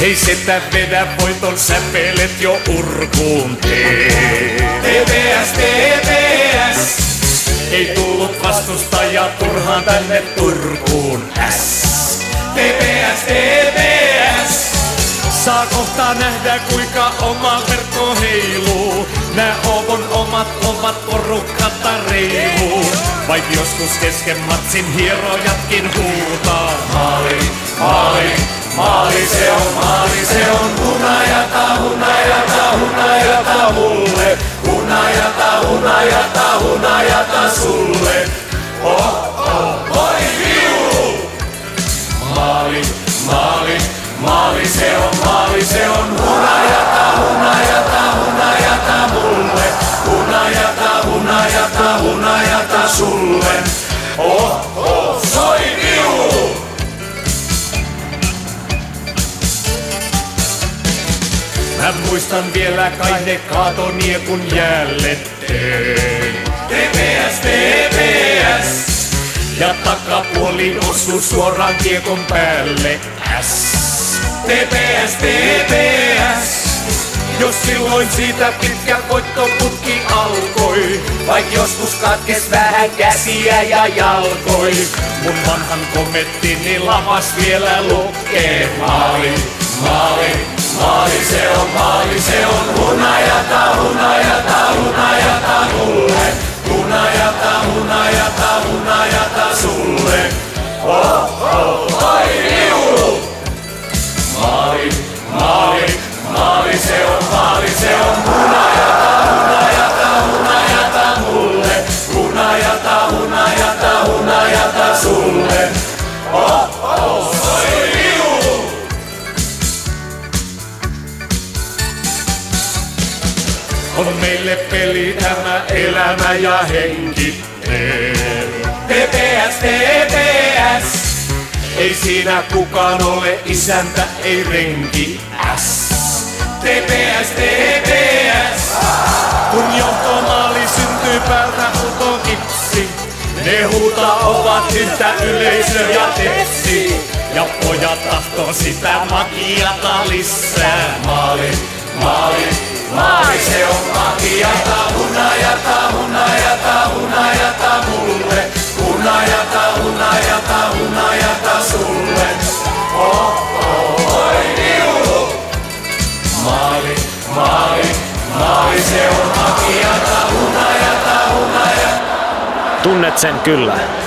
Ei sitä vedä voiton säpelet jo urkuun tee. TPS, TPS. Ei tullut vastustaja turhaan tänne Turkuun S. TPS, TPS. Saa kohta nähdä kuinka oma verkko heiluu. Nää Oovon omat ovat porukata reiluu. Vaik joskus kesken matsin hierojatkin huutaa. Maali, maali, maali se on, maali se on. Hunajata, hunajata, hunajata mulle. Hunajata, hunajata, hunajata sulle. Oh, oh, oi viulu! Maali, maali, maali se on, maali se on. Hunajata, hunajata, hunajata mulle. Hunajata, hunajata, hunajata sulle. Oh, oh, Mä muistan vielä kai ne kaatoniekun jälleen. TPS, TPS. Ja takapuoli osu suoraan kiekon päälle. S. TPS, TPS. Jos silloin siitä pitkä voittoputki alkoi, vaik joskus katkes vähän käsiä ja jalkoi. Mun vanhan komettini lavas vielä lukee maali, On meille peli tämä elämä ja henki. TPS, TPS. Ei siinä kukaan ole isäntä, ei renki S. TPS, TPS. Kun johtomaali syntyy päältä kipsi, ne huuta ovat yhtä yleisö ja tepsi. Ja pojat tahtoo sitä makiata lisää. Maali, maali, maali se on makiata. Hunajata, hunajata, hunajata mulle. Hunajata, hunajata, hunajata sulle. Oh, oh, oi viulu. Maali, maali, maali se on makiata. Hunajata, hunajata. Tunnet sen kyllä.